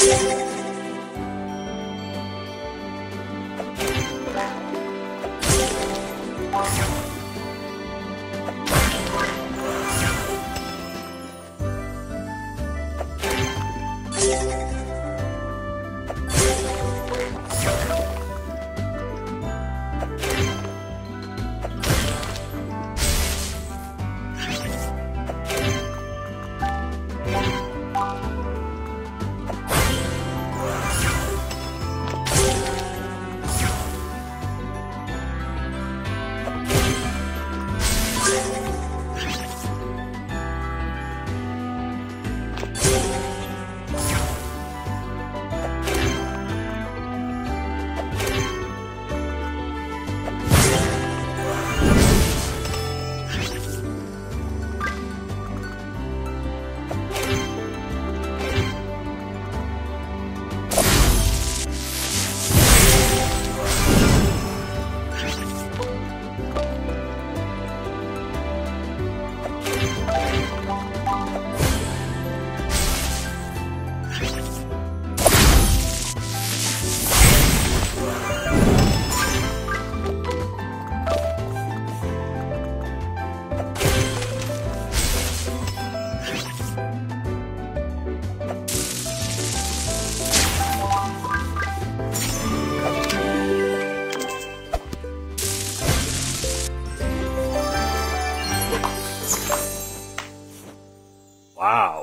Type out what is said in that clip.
Thank you. Wow.